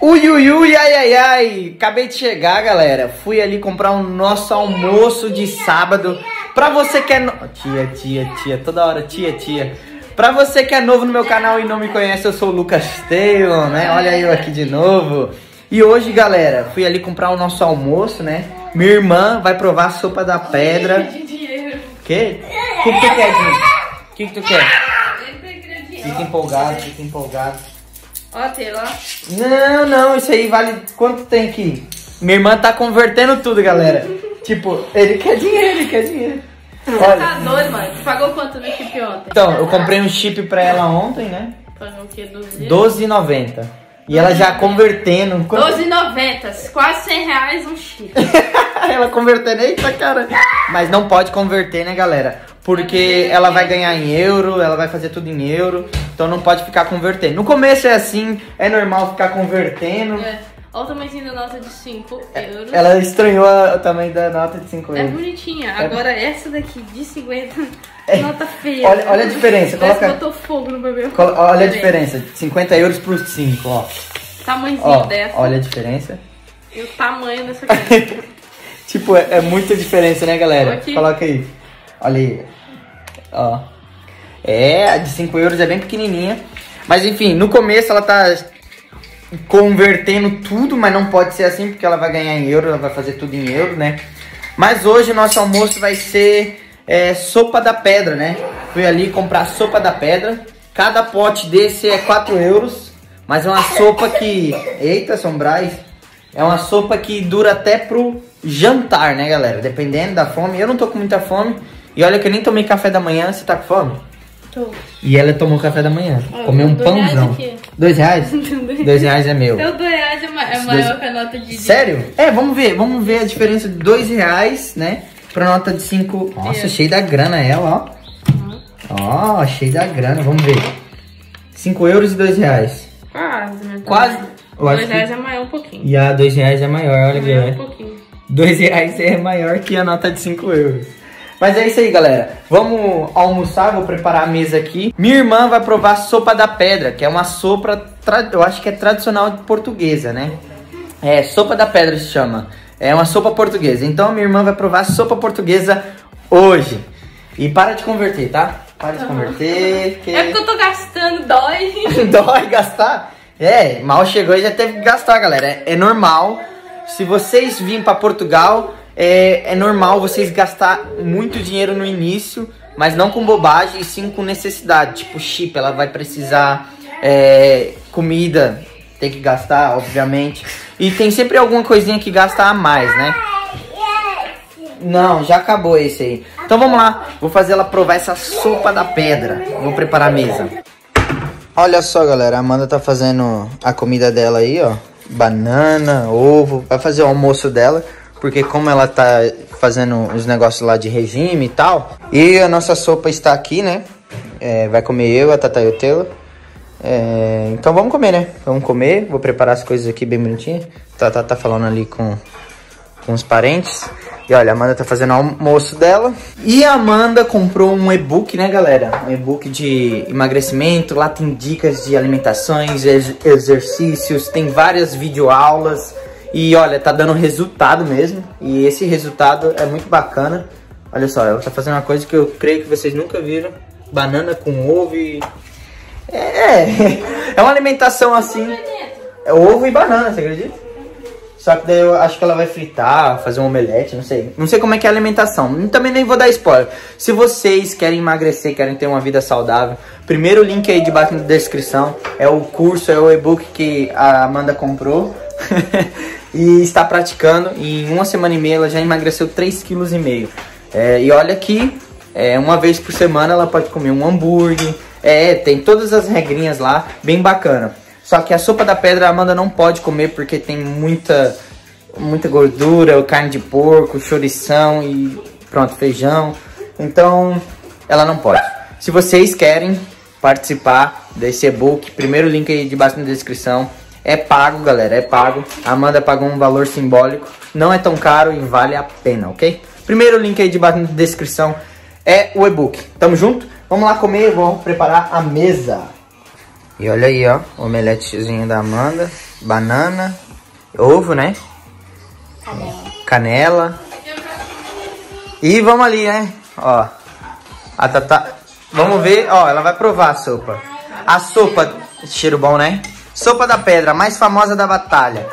Ui, ui, ui, ai, ai, ai. Acabei de chegar, galera. Fui ali comprar o nosso almoço de sábado. Pra você que é no... Tia, tia, tia, toda hora, tia, tia. Pra você que é novo no meu canal e não me conhece, eu sou o Lucas Taylor, né? Olha eu aqui de novo. E hoje, galera, fui ali comprar o nosso almoço, né? Minha irmã vai provar a sopa da pedra. Que? O que, que tu quer, Dinho? O que, que tu quer? Fica empolgado, fica empolgado. Ó, Taylor. Não, não, isso aí vale quanto tem aqui? Minha irmã tá convertendo tudo, galera. tipo, ele quer dinheiro, ele quer dinheiro. Tá Olha, doido, mano. Tu pagou quanto no chip ontem? então, eu comprei um chip pra ela ontem, né? Pagou o quê? 12? R$12,90. E ela já convertendo. quanto- 12,90. Quase 100 reais um chip. ela convertendo, eita cara. Mas não pode converter, né, galera? Porque ela vai ganhar em euro, ela vai fazer tudo em euro. Então não pode ficar convertendo. No começo é assim, é normal ficar convertendo. É. Olha o tamanhozinho da nota de 5 euros. Ela estranhou o tamanho da nota de 5 É euros. bonitinha. Agora essa daqui de 50, nota feia. É. Olha- olha a diferença, Parece coloca- que botou fogo no bebê. Col- Olha a diferença, 50 euros por 5, ó. Tamanhozinho Ó, dessa. olha a diferença. E o tamanho dessa aqui. Tipo, é, é muita diferença, né, galera? Coloca aí. Olha aí. Ó. É, a de 5 euros é bem pequenininha. Mas enfim, no começo ela tá convertendo tudo, mas não pode ser assim porque ela vai ganhar em euro, ela vai fazer tudo em euro, né? Mas hoje o nosso almoço vai ser é, sopa da pedra, né? Fui ali comprar sopa da pedra. Cada pote desse é 4 euros. Mas é uma sopa que. Eita, Sombrais! É uma sopa que dura até pro jantar, né, galera? Dependendo da fome. Eu não tô com muita fome. E olha que eu nem tomei café da manhã. Você tá com fome? Tô. E ela tomou café da manhã. Ah, Comeu um dois reais pãozão. aqui. Dois reais? Dois reais é meu. Então, dois reais é, ma- é Dois- maior que a nota de... Sério? É, vamos ver. Vamos ver a diferença de dois reais, né? Pra nota de cinco. Nossa, É. cheio da grana ela, ó. Ó, cheio da grana. Vamos ver. Cinco euros e dois reais. Quase, né? Quase. Eu Dois que- reais é maior um pouquinho. E a dois reais é maior, olha Maior um pouquinho. Dois reais é maior que a nota de 5 euros. Mas é isso aí, galera. Vamos almoçar, vou preparar a mesa aqui. Minha irmã vai provar a sopa da pedra, que é uma sopa, eu acho que é tradicional portuguesa, né? É, sopa da pedra se chama. É uma sopa portuguesa. Então minha irmã vai provar a sopa portuguesa hoje. E para de converter, tá? Para de converter. que- É porque eu tô gastando, dói. Dói gastar? É, mal chegou e já teve que gastar, galera. É, é normal. Se vocês virem pra Portugal, é, é normal vocês gastar muito dinheiro no início, mas não com bobagem, e sim com necessidade. Tipo, chip, ela vai precisar é, comida, tem que gastar, obviamente. E tem sempre alguma coisinha que gasta a mais, né? Não, já acabou esse aí. Então vamos lá, vou fazer ela provar essa sopa da pedra. Vou preparar a mesa. Olha só, galera, a Amanda tá fazendo a comida dela aí, ó. Banana, ovo, vai fazer o almoço dela. Porque como ela tá fazendo os negócios lá de regime e tal. E a nossa sopa está aqui, né? É, vai comer eu, a Tata e o Taylor. É, então vamos comer, né? Vamos comer, vou preparar as coisas aqui bem bonitinhas. Tata tá falando ali com, com os parentes. E olha, a Amanda tá fazendo o almoço dela. E a Amanda comprou um e-book, né, galera? Um e-book de emagrecimento. Lá tem dicas de alimentações, ex- exercícios, tem várias videoaulas. E olha, tá dando resultado mesmo. E esse resultado é muito bacana. Olha só, ela tá fazendo uma coisa que eu creio que vocês nunca viram. Banana com ovo e... É, é uma alimentação assim... É ovo e banana, você acredita? Só que daí eu acho que ela vai fritar, fazer um omelete, não sei. Não sei como é que é a alimentação. Também nem vou dar spoiler. Se vocês querem emagrecer, querem ter uma vida saudável, primeiro link aí debaixo na descrição é o curso, é o e-book que a Amanda comprou. e está praticando. Em uma semana e meia ela já emagreceu 3,5 kg. É, e olha que é, uma vez por semana ela pode comer um hambúrguer. É, tem todas as regrinhas lá, bem bacana. Só que a sopa da pedra a Amanda não pode comer porque tem muita muita gordura, carne de porco, chourição e pronto, feijão. Então, ela não pode. Se vocês querem participar desse e-book, primeiro link aí debaixo na descrição. É pago, galera, é pago. A Amanda pagou um valor simbólico. Não é tão caro e vale a pena, ok? Primeiro link aí debaixo na descrição é o e-book. Tamo junto? Vamos lá comer, vamos preparar a mesa. E olha aí, ó, omeletezinho da Amanda. Banana, ovo, né? Canela. Canela. E vamos ali, né? Ó. A Tata... Vamos ver, ó, ela vai provar a sopa. A sopa, cheiro bom, né? Sopa da pedra, mais famosa da batalha.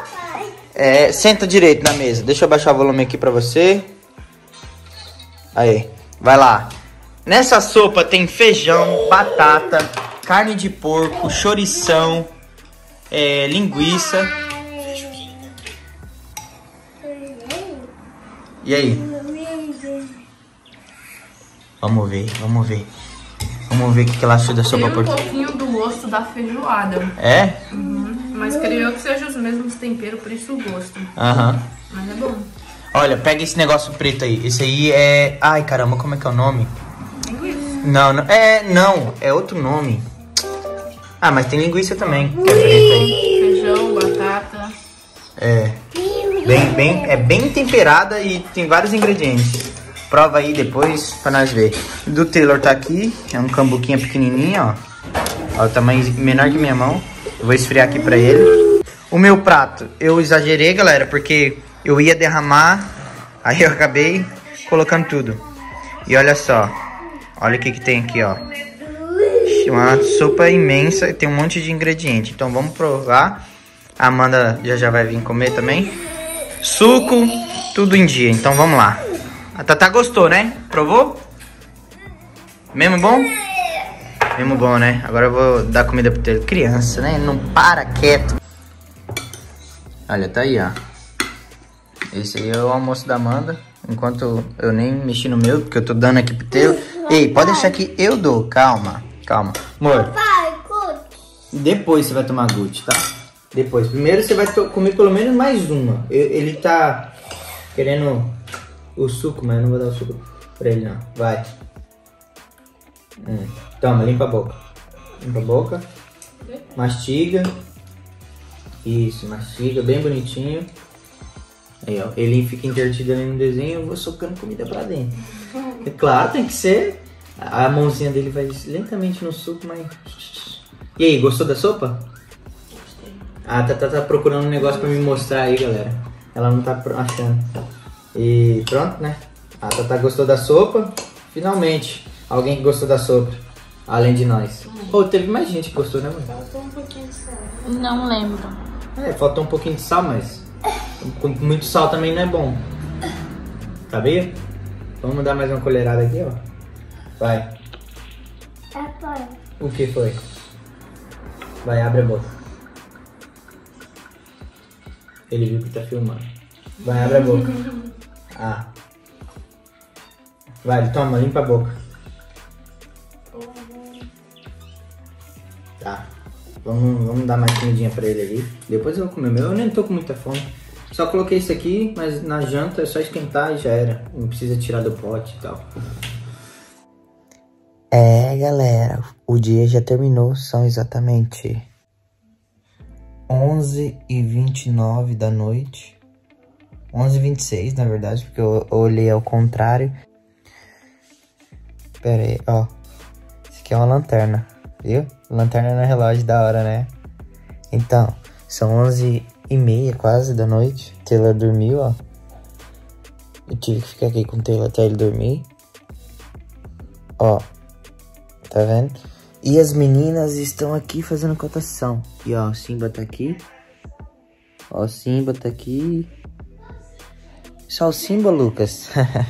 É, senta direito na mesa. Deixa eu baixar o volume aqui pra você. Aí, vai lá. Nessa sopa tem feijão, batata, carne de porco, chorição, é, linguiça. E aí? Vamos ver, vamos ver. Vamos ver o que ela achou da sopa portuguesa. Gosto da feijoada. É? Mas creio que sejam os mesmos temperos, por isso o gosto. Aham. Mas é bom. Olha, pega esse negócio preto aí. Esse aí é. Ai, caramba, como é que é o nome? Linguiça. Não, não. É, não. É outro nome. Ah, mas tem linguiça também. Que é preta aí. Feijão, batata. É. Bem, bem, é bem temperada e tem vários ingredientes. Prova aí depois pra nós ver. Do Taylor tá aqui. É um cambuquinha pequenininho, ó. Ó, o tamanho menor que minha mão. Eu vou esfriar aqui pra ele. O meu prato, eu exagerei, galera, porque eu ia derramar. Aí eu acabei colocando tudo. E olha só. Olha o que que tem aqui, ó. Uma sopa imensa tem um monte de ingrediente. Então vamos provar. A Amanda já já vai vir comer também. Suco, tudo em dia. Então vamos lá. A Tata gostou, né? Provou? Mesmo bom? Mesmo bom, né? Agora eu vou dar comida pro teu. Criança, né? Não para quieto. Olha, tá aí, ó. Esse aí é o almoço da Amanda. Enquanto eu nem mexi no meu, porque eu tô dando aqui pro teu. Ei, pode deixar que eu dou. Calma, calma. Amor, depois você vai tomar Gucci, tá? Depois. Primeiro você vai comer pelo menos mais uma. E- Ele tá querendo o suco, mas eu não vou dar o suco pra ele não. Vai. Hum. Toma, limpa a boca. Limpa a boca. Mastiga. Isso, mastiga bem bonitinho. Aí, ó. Ele fica intertido ali no desenho, eu vou socando comida pra dentro. É claro, tem que ser. A mãozinha dele vai lentamente no suco, mas. E aí, gostou da sopa? A Tata tá procurando um negócio pra me mostrar aí, galera. Ela não tá achando. E pronto, né? A Tata gostou da sopa. Finalmente, alguém que gostou da sopa. Além de nós. Pô, teve mais gente que gostou, né, mãe? Não lembro. É, faltou um pouquinho de sal, mas com muito sal também não é bom. Sabia? Vamos dar mais uma colherada aqui, ó. Vai. É. O que foi? Vai, abre a boca. Ele viu que tá filmando. Vai, abre a boca. Ah. Vai, toma, limpa a boca. Tá. Vamos, vamos dar mais comidinha pra ele ali. Depois eu vou comer meu. Eu nem tô com muita fome. Só coloquei isso aqui, mas na janta é só esquentar e já era. Não precisa tirar do pote e tal. É, galera, o dia já terminou, são exatamente 11 e 29 da noite. 11 e 26, na verdade, porque eu olhei ao contrário. Pera aí, ó. Isso aqui é uma lanterna, viu? Lanterna no relógio da hora, né? Então, são 11 e meia quase da noite. Taylor dormiu, ó. Eu tive que ficar aqui com o Taylor até ele dormir. Ó, Tá vendo? E as meninas estão aqui fazendo cotação. E ó, o Simba tá aqui. Ó, o Simba tá aqui. Só o Simba, Lucas?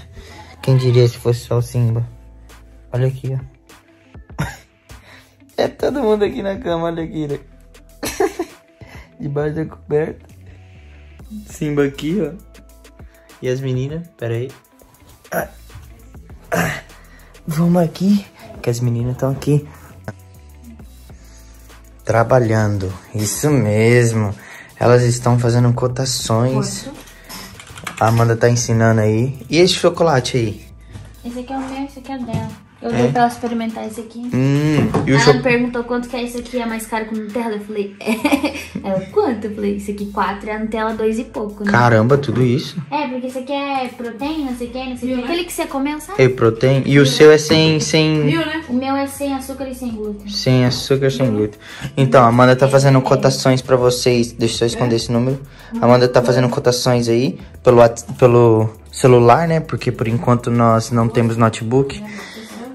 Quem diria se fosse só o Simba? Olha aqui, ó. É todo mundo aqui na cama, olha aqui, né? Debaixo da coberta. Simba aqui, ó. E as meninas, pera aí. Ah. Ah. Vamos aqui, que as meninas estão aqui. Trabalhando, isso mesmo. Elas estão fazendo cotações. A Amanda tá ensinando aí. E esse chocolate aí? Esse aqui é o meu, esse aqui é o dela. Eu dei pra ela experimentar esse aqui. Hum, e o Ela cho... me perguntou quanto que é esse aqui, é mais caro que o Nutella. Eu falei, é. Ela, quanto? Eu falei, isso aqui 4 é a Nutella 2 e pouco, né? Caramba, tudo isso? É, porque isso aqui é proteína, não sei o que, não sei o que. Aquele que você comeu, sabe? E proteína. E o seu é sem, sem, Viu, né? O meu é sem açúcar e sem glúten. sem açúcar, sem glúten. Então, a Amanda tá fazendo cotações pra vocês. Deixa eu só esconder esse número. A Amanda tá fazendo cotações aí pelo, pelo celular, né? Porque por enquanto nós não temos notebook.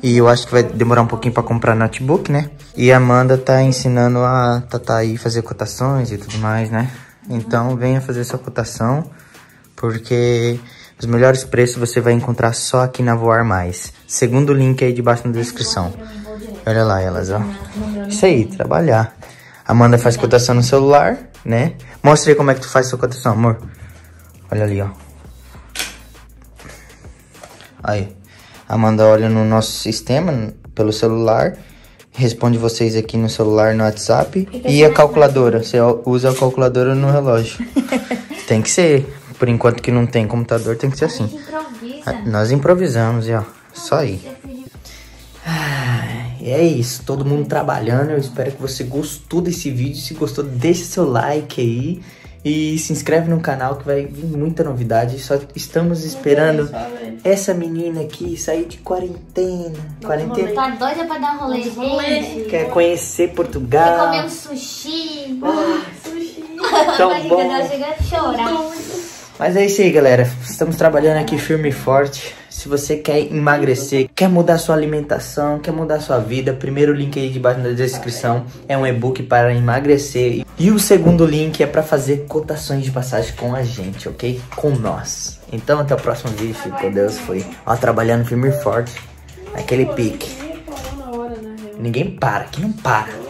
E eu acho que vai demorar um pouquinho pra comprar notebook, né? E a Amanda tá ensinando a Tata aí fazer cotações e tudo mais, né? Então venha fazer sua cotação, porque os melhores preços você vai encontrar só aqui na Voar Mais. Segundo link aí debaixo na descrição. Olha lá elas, ó. Isso aí, trabalhar. Amanda faz cotação no celular, né? Mostra aí como é que tu faz sua cotação, amor. Olha ali, ó. Aí. Amanda olha no nosso sistema, pelo celular. Responde vocês aqui no celular, no WhatsApp. E a calculadora. Você usa a calculadora no relógio. tem que ser. Por enquanto que não tem computador, tem que ser assim. Improvisa. Nós improvisamos, e ó. Só aí. Ah, E é isso, todo mundo trabalhando. Eu espero que você gostou desse vídeo. Se gostou, deixa seu like aí. E se inscreve no canal que vai vir muita novidade. Só estamos esperando essa menina aqui sair de quarentena. Quarentena. Tá doida pra dar um rolê, gente? Quer conhecer Quer Portugal. comer um sushi? Tão Vai bom. chegar- chegar a chorar. Mas é isso aí, galera. Estamos trabalhando aqui firme e forte. Se você quer emagrecer, quer mudar sua alimentação, quer mudar sua vida, primeiro link aí debaixo na descrição é um e-book para emagrecer. E o segundo link é para fazer cotações de passagem com a gente, ok? Com nós. Então até o próximo vídeo, fico com Deus. Foi ó, trabalhando firme e forte. Naquele pique. Ninguém para, aqui não para.